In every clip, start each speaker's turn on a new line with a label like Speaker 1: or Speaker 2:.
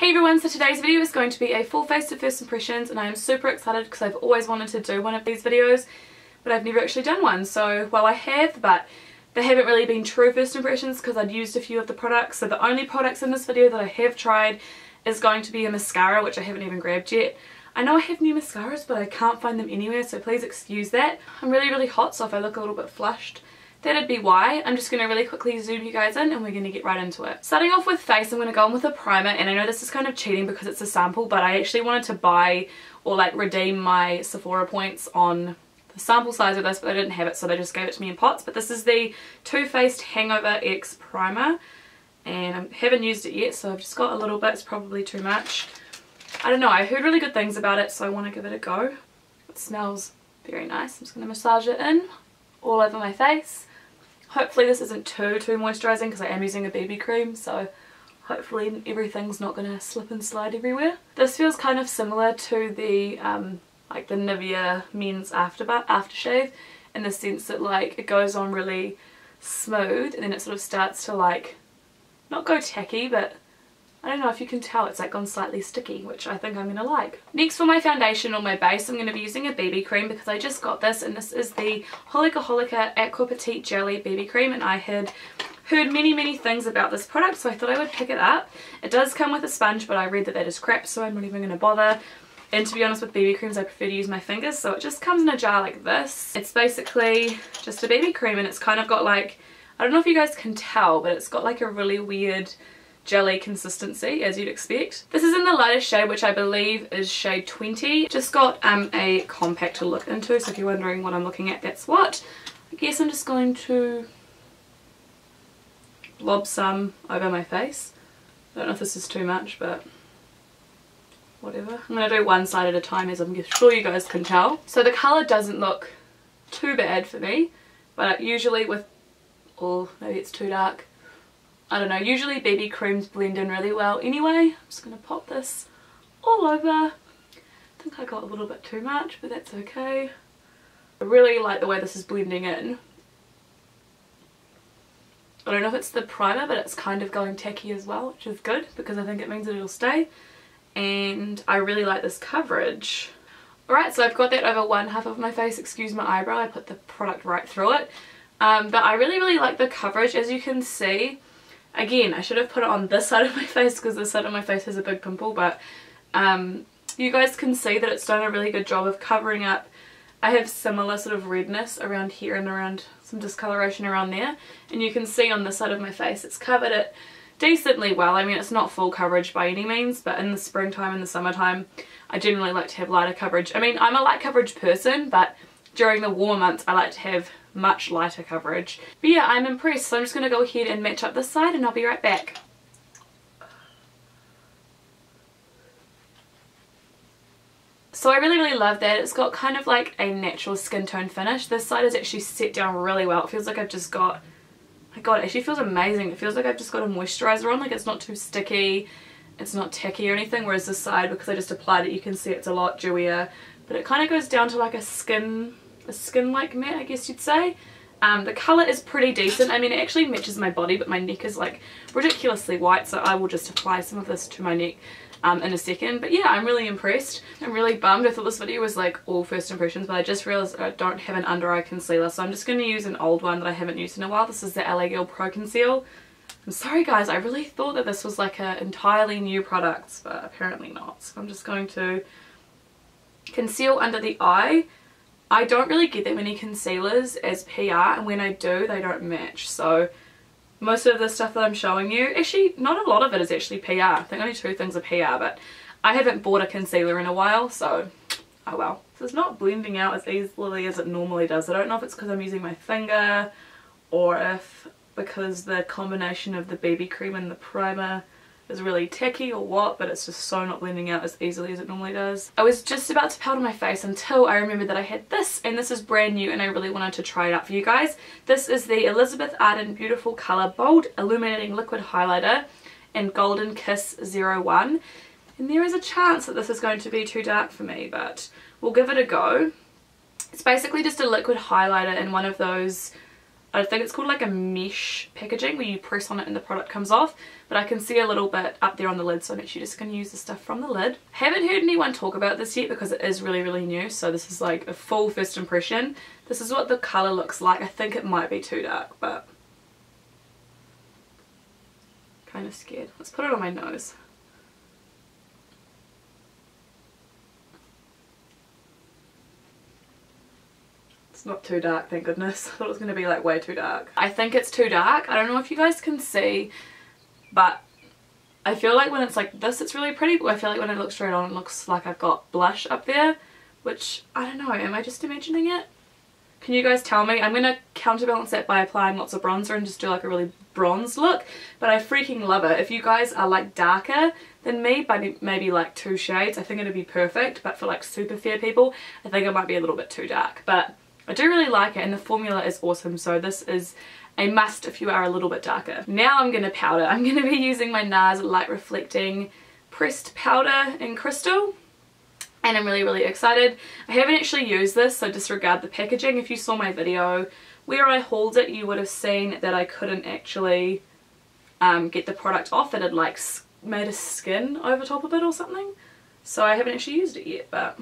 Speaker 1: Hey everyone, so today's video is going to be a full face of first impressions and I am super excited because I've always wanted to do one of these videos but I've never actually done one. So, well I have, but they haven't really been true first impressions because I'd used a few of the products. So the only products in this video that I have tried is going to be a mascara which I haven't even grabbed yet. I know I have new mascaras but I can't find them anywhere so please excuse that. I'm really really hot so if I look a little bit flushed that'd be why. I'm just going to really quickly zoom you guys in and we're going to get right into it. Starting off with face, I'm going to go in with a primer and I know this is kind of cheating because it's a sample but I actually wanted to buy or like redeem my Sephora points on the sample size of this but I didn't have it so they just gave it to me in pots. But this is the Too Faced Hangover X Primer and I haven't used it yet so I've just got a little bit, it's probably too much. I don't know, I heard really good things about it so I want to give it a go. It smells very nice. I'm just going to massage it in all over my face. Hopefully this isn't too, too moisturising because I am using a BB cream, so hopefully everything's not going to slip and slide everywhere. This feels kind of similar to the, um, like the Nivea Men's After Aftershave in the sense that like it goes on really smooth and then it sort of starts to like, not go tacky, but I don't know if you can tell it's like gone slightly sticky which I think I'm going to like. Next for my foundation or my base I'm going to be using a BB cream because I just got this and this is the Holika Holika Aqua Petit Jelly BB cream and I had heard many many things about this product so I thought I would pick it up. It does come with a sponge but I read that that is crap so I'm not even going to bother. And to be honest with BB creams I prefer to use my fingers so it just comes in a jar like this. It's basically just a BB cream and it's kind of got like, I don't know if you guys can tell but it's got like a really weird jelly consistency as you'd expect. This is in the lightest shade which I believe is shade 20. Just got um, a compact to look into so if you're wondering what I'm looking at that's what. I guess I'm just going to lob some over my face. I don't know if this is too much but whatever. I'm going to do one side at a time as I'm sure you guys can tell. So the colour doesn't look too bad for me but usually with, oh maybe it's too dark, I don't know, usually BB creams blend in really well anyway. I'm just going to pop this all over. I think I got a little bit too much, but that's okay. I really like the way this is blending in. I don't know if it's the primer, but it's kind of going tacky as well, which is good because I think it means that it'll stay. And I really like this coverage. Alright, so I've got that over one half of my face. Excuse my eyebrow, I put the product right through it. Um, but I really, really like the coverage. As you can see, Again, I should have put it on this side of my face because this side of my face has a big pimple, but um, you guys can see that it's done a really good job of covering up. I have similar sort of redness around here and around some discoloration around there. And you can see on this side of my face it's covered it decently well. I mean, it's not full coverage by any means, but in the springtime and the summertime, I generally like to have lighter coverage. I mean, I'm a light coverage person, but during the warm months, I like to have much lighter coverage. But yeah, I'm impressed. So I'm just going to go ahead and match up this side and I'll be right back. So I really, really love that. It's got kind of like a natural skin tone finish. This side is actually set down really well. It feels like I've just got, my god, it actually feels amazing. It feels like I've just got a moisturiser on. Like it's not too sticky. It's not tacky or anything. Whereas this side, because I just applied it, you can see it's a lot dewier. But it kind of goes down to like a skin a skin-like matte, I guess you'd say. Um, the colour is pretty decent. I mean, it actually matches my body, but my neck is like ridiculously white, so I will just apply some of this to my neck um, in a second. But yeah, I'm really impressed. I'm really bummed. I thought this video was like all first impressions, but I just realised I don't have an under eye concealer, so I'm just going to use an old one that I haven't used in a while. This is the LA Girl Pro Conceal. I'm sorry guys, I really thought that this was like an entirely new product, but apparently not. So I'm just going to conceal under the eye I don't really get that many concealers as PR and when I do they don't match so most of the stuff that I'm showing you, actually not a lot of it is actually PR, I think only two things are PR but I haven't bought a concealer in a while so oh well. So it's not blending out as easily as it normally does. I don't know if it's because I'm using my finger or if because the combination of the BB cream and the primer is really tacky or what but it's just so not blending out as easily as it normally does. I was just about to powder my face until I remembered that I had this and this is brand new and I really wanted to try it out for you guys. This is the Elizabeth Arden Beautiful Colour Bold Illuminating Liquid Highlighter in Golden Kiss 01 and there is a chance that this is going to be too dark for me but we'll give it a go. It's basically just a liquid highlighter in one of those I think it's called like a mesh packaging where you press on it and the product comes off but I can see a little bit up there on the lid so I'm actually just going to use the stuff from the lid. Haven't heard anyone talk about this yet because it is really really new so this is like a full first impression. This is what the colour looks like. I think it might be too dark but kind of scared. Let's put it on my nose. It's not too dark, thank goodness. I thought it was going to be like way too dark. I think it's too dark. I don't know if you guys can see, but I feel like when it's like this it's really pretty, but I feel like when I look straight on it looks like I've got blush up there, which I don't know, am I just imagining it? Can you guys tell me? I'm going to counterbalance that by applying lots of bronzer and just do like a really bronze look, but I freaking love it. If you guys are like darker than me by maybe like two shades, I think it'd be perfect, but for like super fair people, I think it might be a little bit too dark, but I do really like it and the formula is awesome so this is a must if you are a little bit darker. Now I'm going to powder. I'm going to be using my NARS Light Reflecting Pressed Powder in Crystal and I'm really really excited. I haven't actually used this so disregard the packaging. If you saw my video where I hauled it you would have seen that I couldn't actually um, get the product off. It had like made a skin over top of it or something. So I haven't actually used it yet but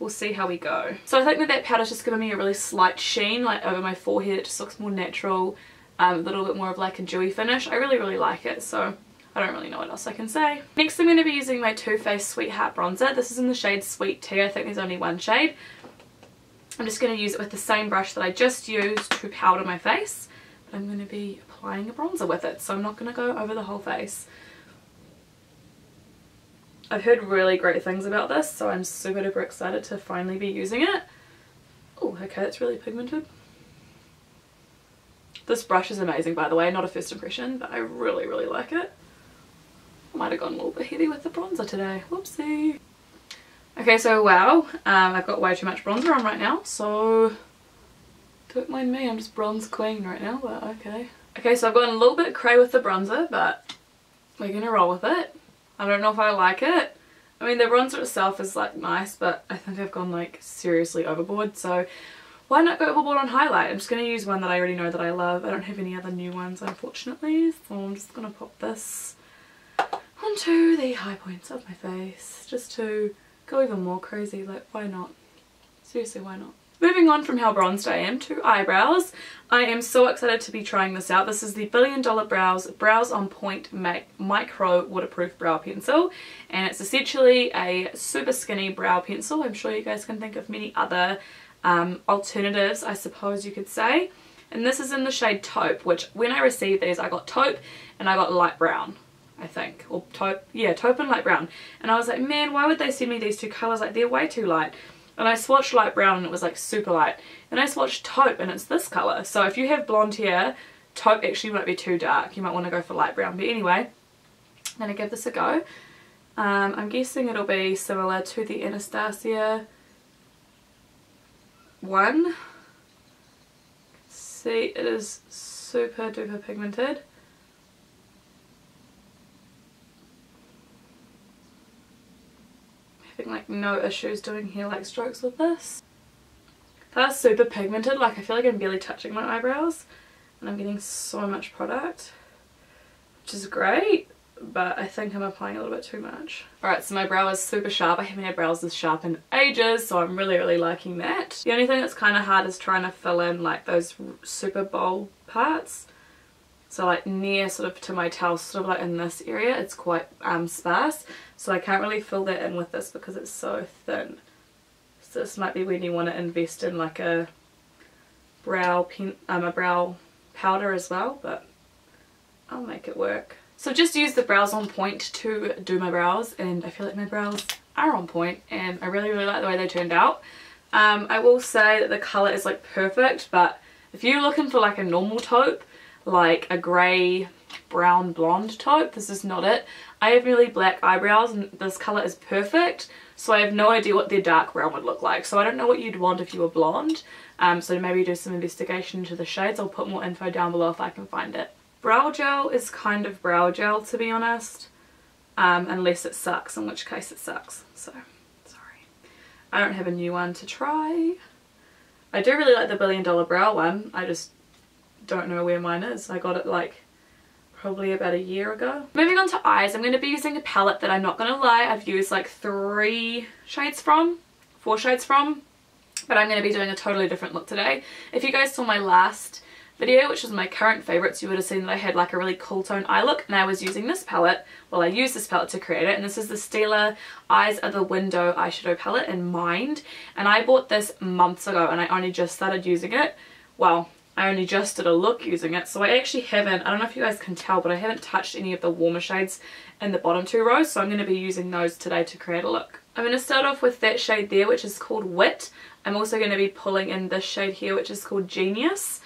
Speaker 1: we'll see how we go. So I think that that powder's just giving me a really slight sheen like over my forehead. It just looks more natural, um, a little bit more of like a dewy finish. I really, really like it. So I don't really know what else I can say. Next I'm going to be using my Too Faced Sweetheart Bronzer. This is in the shade Sweet Tea. I think there's only one shade. I'm just going to use it with the same brush that I just used to powder my face. But I'm going to be applying a bronzer with it. So I'm not going to go over the whole face. I've heard really great things about this, so I'm super duper excited to finally be using it. Oh, okay, it's really pigmented. This brush is amazing, by the way, not a first impression, but I really, really like it. I might have gone a little bit heavy with the bronzer today. Whoopsie. Okay, so wow, um, I've got way too much bronzer on right now, so don't mind me, I'm just bronze queen right now, but okay. Okay, so I've gone a little bit cray with the bronzer, but we're gonna roll with it. I don't know if I like it. I mean the bronzer itself is like nice but I think I've gone like seriously overboard so why not go overboard on highlight? I'm just going to use one that I already know that I love. I don't have any other new ones unfortunately so I'm just going to pop this onto the high points of my face just to go even more crazy like why not? Seriously why not? Moving on from how bronzed I am to eyebrows, I am so excited to be trying this out. This is the Billion Dollar Brows Brows on Point Micro Waterproof Brow Pencil and it's essentially a super skinny brow pencil. I'm sure you guys can think of many other um, alternatives I suppose you could say. And this is in the shade Taupe which when I received these I got Taupe and I got light brown. I think or taupe yeah taupe and light brown and I was like man why would they send me these two colors like they're way too light and I swatched light brown and it was like super light. And I swatched taupe and it's this colour. So if you have blonde hair, taupe actually might be too dark. You might want to go for light brown. But anyway, I'm going to give this a go. Um, I'm guessing it'll be similar to the Anastasia one. See, it is super duper pigmented. Having like no issues doing hair like strokes with this. That's super pigmented, like I feel like I'm barely touching my eyebrows and I'm getting so much product, which is great, but I think I'm applying a little bit too much. Alright, so my brow is super sharp. I haven't had brows this sharp in ages, so I'm really, really liking that. The only thing that's kind of hard is trying to fill in like those super bold parts. So like near sort of to my tail, sort of like in this area, it's quite um, sparse. So I can't really fill that in with this because it's so thin. So this might be when you want to invest in like a brow pen, um, a brow powder as well, but I'll make it work. So just use the brows on point to do my brows and I feel like my brows are on point and I really really like the way they turned out. Um, I will say that the colour is like perfect but if you're looking for like a normal taupe like a grey brown blonde taupe. This is not it. I have really black eyebrows and this colour is perfect. So I have no idea what their dark brown would look like. So I don't know what you'd want if you were blonde. Um, so maybe do some investigation into the shades. I'll put more info down below if I can find it. Brow gel is kind of brow gel to be honest. Um, unless it sucks, in which case it sucks. So, sorry. I don't have a new one to try. I do really like the Billion Dollar Brow one. I just don't know where mine is. I got it like probably about a year ago. Moving on to eyes, I'm going to be using a palette that I'm not going to lie, I've used like three shades from, four shades from, but I'm going to be doing a totally different look today. If you guys saw my last video, which was my current favourites, you would have seen that I had like a really cool tone eye look and I was using this palette, well I used this palette to create it and this is the Stila Eyes Are The Window eyeshadow palette in Mind and I bought this months ago and I only just started using it. Well, I only just did a look using it so I actually haven't, I don't know if you guys can tell but I haven't touched any of the warmer shades in the bottom two rows so I'm going to be using those today to create a look. I'm going to start off with that shade there which is called Wit. I'm also going to be pulling in this shade here which is called Genius.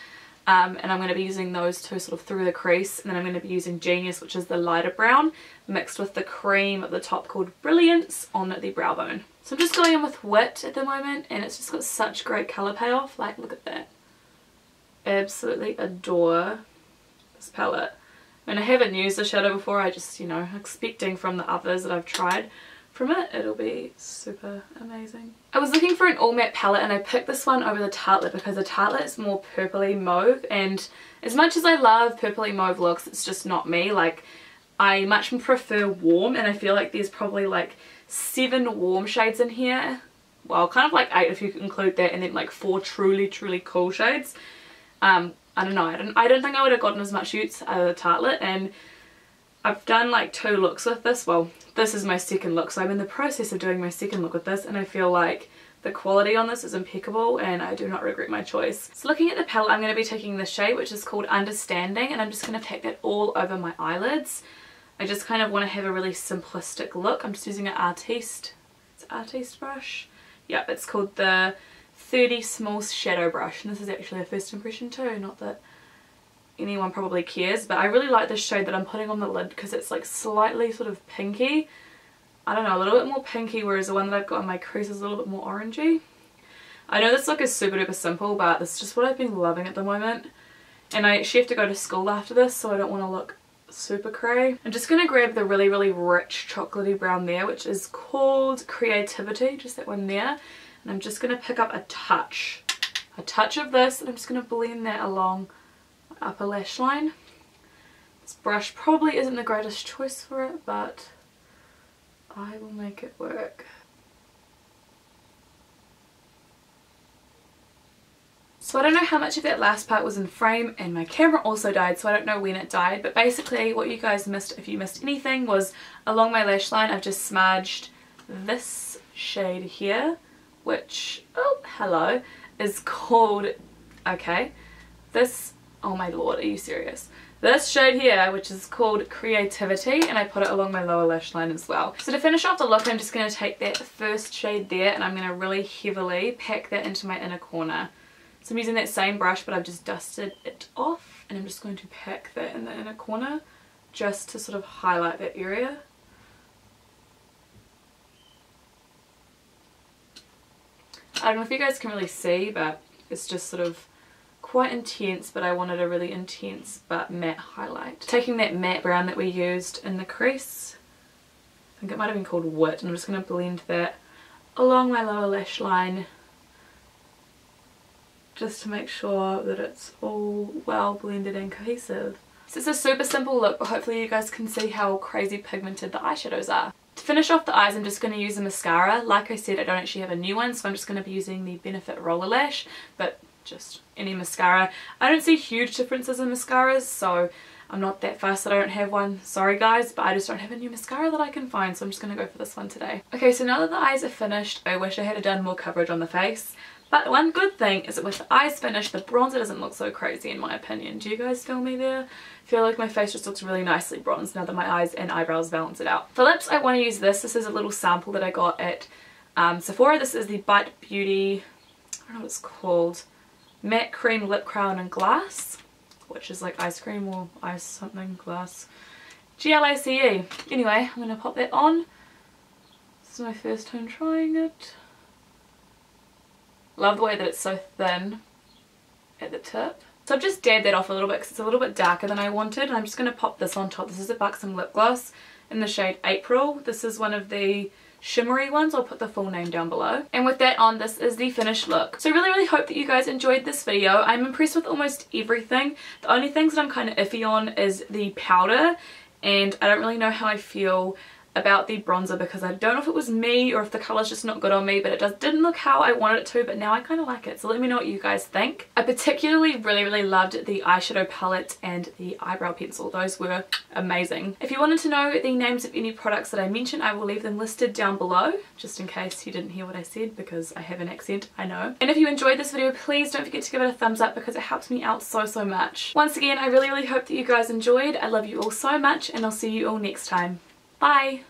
Speaker 1: Um, and I'm going to be using those two sort of through the crease and then I'm going to be using Genius which is the lighter brown mixed with the cream at the top called Brilliance on the brow bone. So I'm just going in with Wit at the moment and it's just got such great colour payoff like look at that absolutely adore this palette. I mean, I haven't used the shadow before, I just, you know, expecting from the others that I've tried from it, it'll be super amazing. I was looking for an all matte palette and I picked this one over the Tartelette because the Tartelette is more purpley mauve and as much as I love purpley mauve looks, it's just not me. Like, I much prefer warm and I feel like there's probably like seven warm shades in here. Well, kind of like eight if you include that and then like four truly, truly cool shades. Um, I don't know, I don't, I don't think I would have gotten as much use out of the Tartelette and I've done like two looks with this. Well, this is my second look, so I'm in the process of doing my second look with this and I feel like the quality on this is impeccable and I do not regret my choice. So looking at the palette, I'm going to be taking the shade which is called Understanding and I'm just going to take that all over my eyelids. I just kind of want to have a really simplistic look. I'm just using an Artiste, it's Artiste brush. Yep, it's called the 30 Small Shadow Brush and this is actually a first impression too, not that anyone probably cares but I really like this shade that I'm putting on the lid because it's like slightly sort of pinky. I don't know, a little bit more pinky whereas the one that I've got on my crease is a little bit more orangey. I know this look is super duper simple but is just what I've been loving at the moment and I actually have to go to school after this so I don't want to look super cray. I'm just going to grab the really really rich chocolatey brown there which is called Creativity, just that one there and I'm just going to pick up a touch, a touch of this and I'm just going to blend that along my upper lash line. This brush probably isn't the greatest choice for it but I will make it work. So I don't know how much of that last part was in frame and my camera also died so I don't know when it died but basically what you guys missed if you missed anything was along my lash line I've just smudged this shade here which, oh, hello, is called, okay, this, oh my lord, are you serious? This shade here, which is called Creativity, and I put it along my lower lash line as well. So to finish off the look, I'm just going to take that first shade there, and I'm going to really heavily pack that into my inner corner. So I'm using that same brush, but I've just dusted it off, and I'm just going to pack that in the inner corner, just to sort of highlight that area. I don't know if you guys can really see but it's just sort of quite intense but I wanted a really intense but matte highlight. Taking that matte brown that we used in the crease, I think it might have been called Wit and I'm just going to blend that along my lower lash line just to make sure that it's all well blended and cohesive. So it's a super simple look but hopefully you guys can see how crazy pigmented the eyeshadows are. Finish off the eyes I'm just going to use a mascara. Like I said I don't actually have a new one so I'm just going to be using the Benefit Roller Lash but just any mascara. I don't see huge differences in mascaras so I'm not that fast that I don't have one. Sorry guys, but I just don't have a new mascara that I can find, so I'm just going to go for this one today. Okay, so now that the eyes are finished, I wish I had done more coverage on the face. But one good thing is that with the eyes finished, the bronzer doesn't look so crazy in my opinion. Do you guys feel me there? I feel like my face just looks really nicely bronzed now that my eyes and eyebrows balance it out. For lips, I want to use this. This is a little sample that I got at um, Sephora. This is the Bite Beauty, I don't know what it's called, Matte Cream Lip Crayon and Glass, which is like ice cream or ice something glass. G-L-A-C-E. Anyway, I'm going to pop that on. This is my first time trying it. Love the way that it's so thin at the tip. So I've just dabbed that off a little bit because it's a little bit darker than I wanted. And I'm just going to pop this on top. This is a Buxom lip gloss in the shade April. This is one of the shimmery ones. I'll put the full name down below. And with that on, this is the finished look. So I really, really hope that you guys enjoyed this video. I'm impressed with almost everything. The only things that I'm kind of iffy on is the powder and I don't really know how I feel about the bronzer because I don't know if it was me or if the colour's just not good on me but it just didn't look how I wanted it to but now I kind of like it so let me know what you guys think. I particularly really really loved the eyeshadow palette and the eyebrow pencil those were amazing. If you wanted to know the names of any products that I mentioned I will leave them listed down below just in case you didn't hear what I said because I have an accent I know. And if you enjoyed this video please don't forget to give it a thumbs up because it helps me out so so much. Once again I really really hope that you guys enjoyed. I love you all so much and I'll see you all next time. Bye!